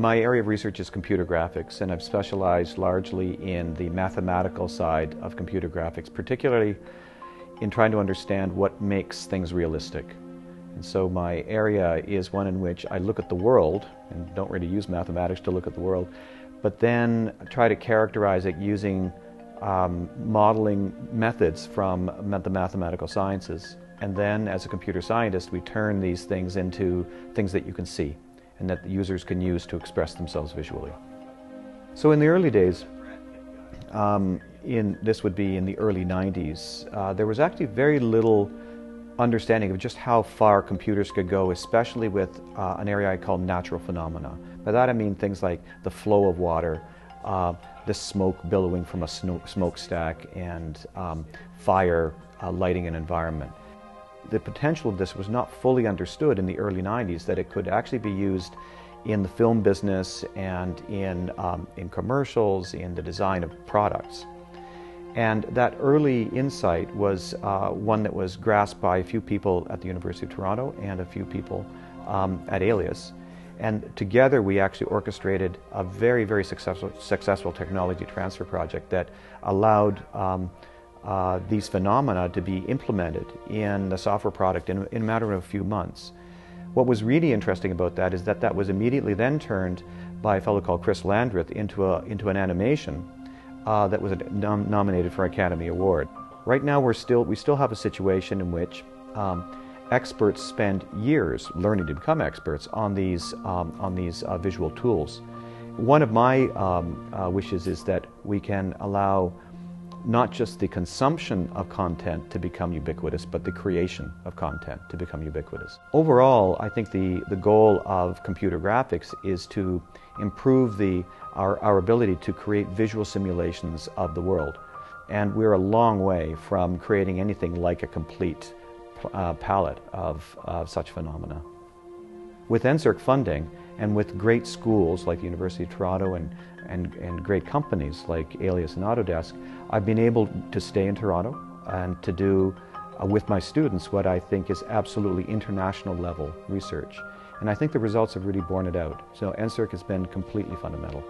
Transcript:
My area of research is computer graphics, and I've specialized largely in the mathematical side of computer graphics, particularly in trying to understand what makes things realistic. And so my area is one in which I look at the world, and don't really use mathematics to look at the world, but then try to characterize it using um, modeling methods from the mathematical sciences. And then, as a computer scientist, we turn these things into things that you can see and that the users can use to express themselves visually. So, in the early days, um, in this would be in the early 90s, uh, there was actually very little understanding of just how far computers could go, especially with uh, an area I call natural phenomena. By that I mean things like the flow of water, uh, the smoke billowing from a smokestack, and um, fire uh, lighting an environment. The potential of this was not fully understood in the early 90s, that it could actually be used in the film business and in, um, in commercials, in the design of products. And that early insight was uh, one that was grasped by a few people at the University of Toronto and a few people um, at Alias. And together we actually orchestrated a very, very successful, successful technology transfer project that allowed um, uh, these phenomena to be implemented in the software product in, in a matter of a few months. What was really interesting about that is that that was immediately then turned by a fellow called Chris Landreth into, a, into an animation uh, that was nom nominated for Academy Award. Right now, we're still, we still have a situation in which um, experts spend years learning to become experts on these, um, on these uh, visual tools. One of my um, uh, wishes is that we can allow not just the consumption of content to become ubiquitous, but the creation of content to become ubiquitous. Overall, I think the, the goal of computer graphics is to improve the, our, our ability to create visual simulations of the world. And we're a long way from creating anything like a complete uh, palette of, of such phenomena. With NSERC funding and with great schools like the University of Toronto and, and, and great companies like Alias and Autodesk, I've been able to stay in Toronto and to do uh, with my students what I think is absolutely international level research. And I think the results have really borne it out. So NSERC has been completely fundamental.